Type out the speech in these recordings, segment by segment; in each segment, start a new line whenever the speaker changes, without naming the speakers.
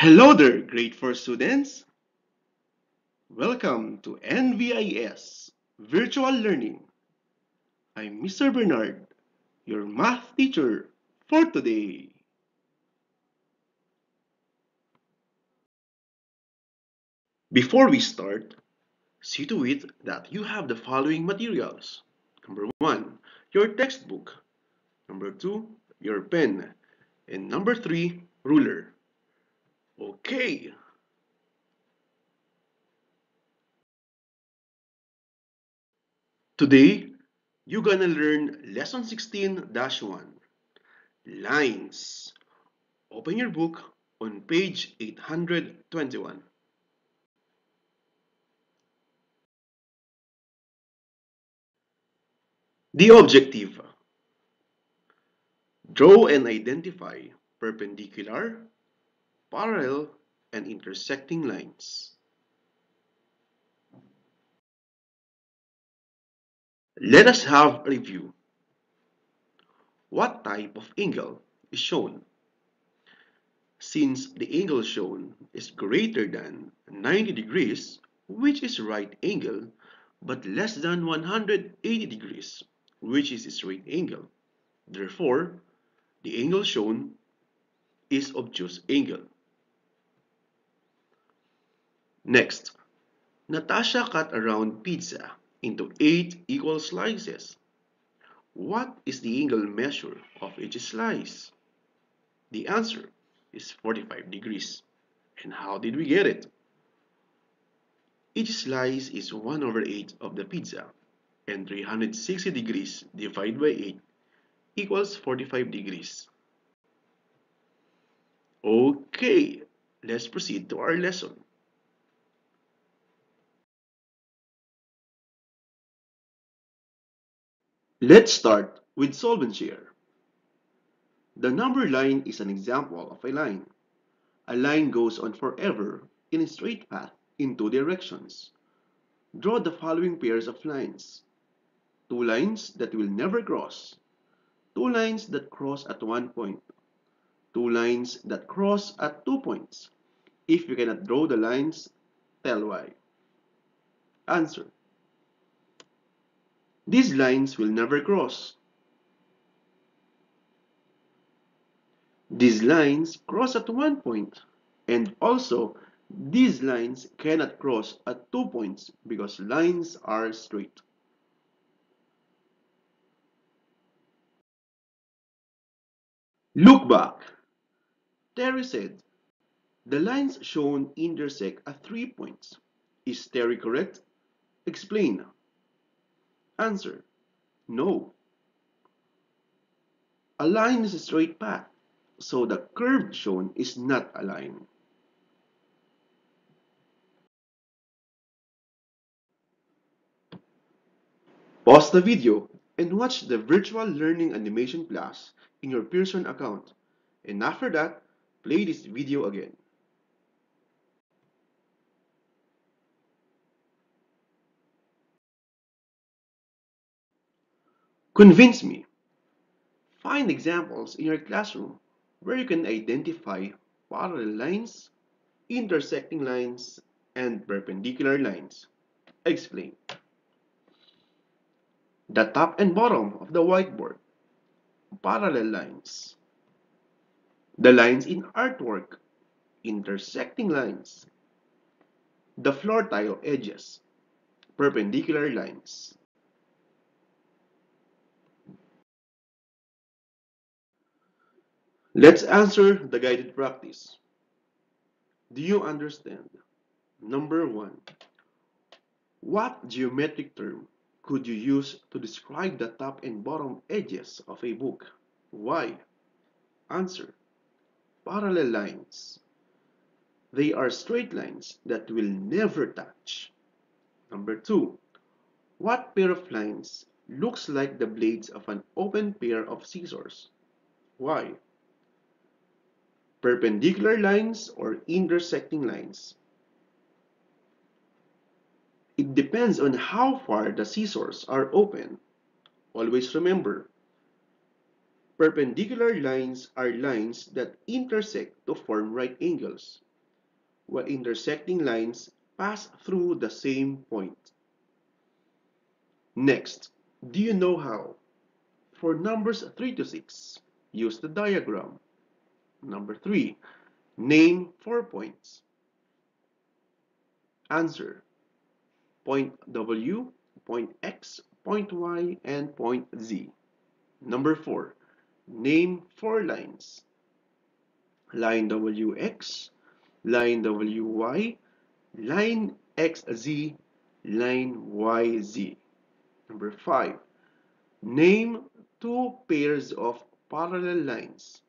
Hello there, grade 4 students. Welcome to NVIS Virtual Learning. I'm Mr. Bernard, your math teacher for today. Before we start, see to it that you have the following materials. Number one, your textbook. Number two, your pen. And number three, ruler. Okay. Today, you're gonna learn lesson 16-1, lines. Open your book on page 821. The objective. Draw and identify perpendicular, parallel, and intersecting lines. Let us have a review. What type of angle is shown? Since the angle shown is greater than 90 degrees, which is right angle, but less than 180 degrees, which is a straight angle. Therefore, the angle shown is obtuse angle. Next, Natasha cut a round pizza into 8 equal slices. What is the angle measure of each slice? The answer is 45 degrees. And how did we get it? Each slice is 1 over 8 of the pizza, and 360 degrees divided by 8 equals 45 degrees. Okay, let's proceed to our lesson. Let's start with solve and share. The number line is an example of a line. A line goes on forever in a straight path in two directions. Draw the following pairs of lines. Two lines that will never cross. Two lines that cross at one point. Two lines that cross at two points. If you cannot draw the lines, tell why. Answer. These lines will never cross. These lines cross at one point, and also these lines cannot cross at two points because lines are straight. Look back. Terry said, the lines shown intersect at three points. Is Terry correct? Explain. Answer. No. A line is a straight path, so the curve shown is not a line. Pause the video and watch the virtual learning animation class in your Pearson account. And after that, play this video again. Convince me. Find examples in your classroom where you can identify parallel lines, intersecting lines, and perpendicular lines. Explain. The top and bottom of the whiteboard. Parallel lines. The lines in artwork. Intersecting lines. The floor tile edges. Perpendicular lines. Let's answer the guided practice. Do you understand? Number one, what geometric term could you use to describe the top and bottom edges of a book? Why? Answer, parallel lines. They are straight lines that will never touch. Number two, what pair of lines looks like the blades of an open pair of scissors? Why? Perpendicular lines or intersecting lines. It depends on how far the scissors are open. Always remember, perpendicular lines are lines that intersect to form right angles, while intersecting lines pass through the same point. Next, do you know how? For numbers 3 to 6, use the diagram. Number 3, name 4 points. Answer, point W, point X, point Y, and point Z. Number 4, name 4 lines. Line WX, line WY, line XZ, line YZ. Number 5. Name two pairs of parallel lines.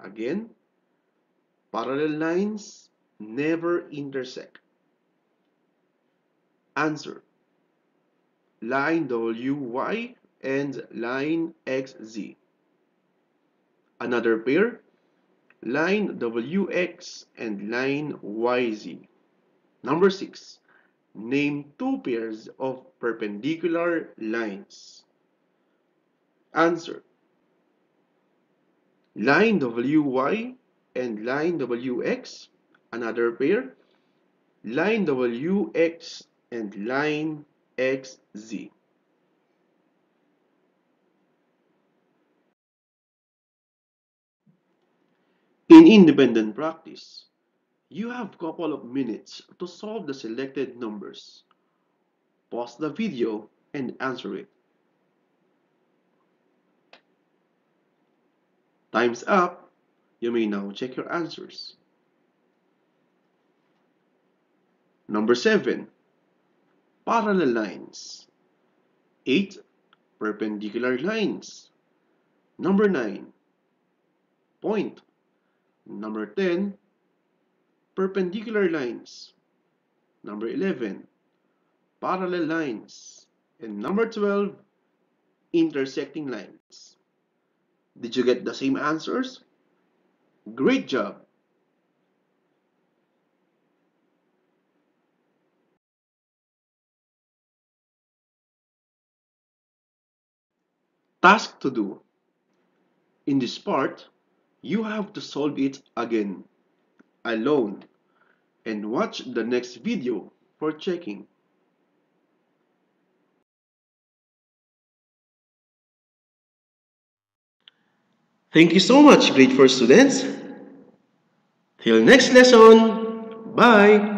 Again, parallel lines never intersect. Answer. Line WY and line XZ. Another pair, line WX and line YZ. Number 6. Name two pairs of perpendicular lines. Answer. Line WY and line WX, another pair. Line WX and line XZ. In independent practice, you have a couple of minutes to solve the selected numbers. Pause the video and answer it. Time's up. You may now check your answers. Number 7. Parallel lines. 8. Perpendicular lines. Number 9. Point. Number 10 perpendicular lines. Number 11, parallel lines. And number 12, intersecting lines. Did you get the same answers? Great job! Task to do. In this part, you have to solve it again alone and watch the next video for checking. Thank you so much, grade 4 students. Till next lesson. Bye.